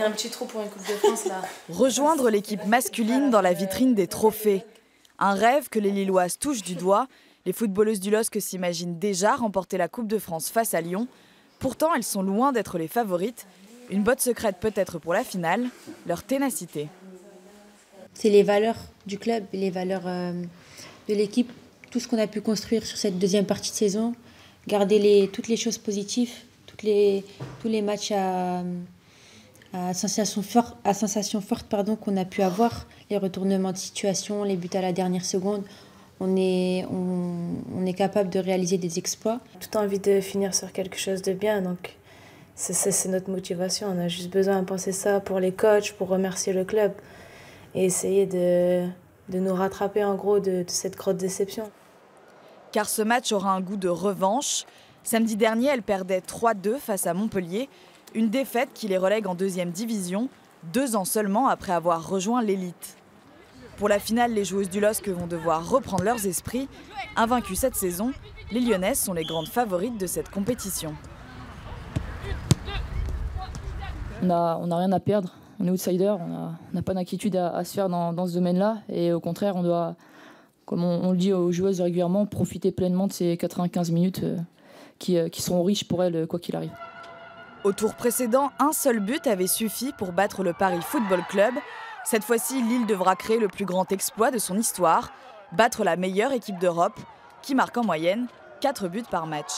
Il y a un petit trou pour une Coupe de France là. Rejoindre l'équipe masculine dans la vitrine des trophées. Un rêve que les Lilloises touchent du doigt. Les footballeuses du LOSC s'imaginent déjà remporter la Coupe de France face à Lyon. Pourtant, elles sont loin d'être les favorites. Une botte secrète peut-être pour la finale, leur ténacité. C'est les valeurs du club, les valeurs euh, de l'équipe, tout ce qu'on a pu construire sur cette deuxième partie de saison, garder les, toutes les choses positives, toutes les, tous les matchs à, à sensation, forte, à sensation forte pardon, qu'on a pu avoir, les retournements de situation, les buts à la dernière seconde. On est, on, on est capable de réaliser des exploits. Tout envie de finir sur quelque chose de bien, donc c'est notre motivation. On a juste besoin de penser ça pour les coachs, pour remercier le club et essayer de, de nous rattraper en gros de, de cette grosse déception. Car ce match aura un goût de revanche. Samedi dernier, elle perdait 3-2 face à Montpellier, une défaite qui les relègue en deuxième division, deux ans seulement après avoir rejoint l'élite. Pour la finale, les joueuses du LOSC vont devoir reprendre leurs esprits. Invaincues cette saison, les Lyonnaises sont les grandes favorites de cette compétition. On n'a rien à perdre, on est outsider, on n'a pas d'inquiétude à, se faire dans, ce domaine-là. Et au contraire, on doit, comme on, on, le dit aux joueuses régulièrement, profiter pleinement de ces 95 minutes euh, qui, euh, qui seront riches pour elles, quoi qu'il arrive. Au tour précédent, un seul but avait suffi pour battre le Paris Football Club. Cette fois-ci, Lille devra créer le plus grand exploit de son histoire, battre la meilleure équipe d'Europe, qui marque en moyenne 4 buts par match.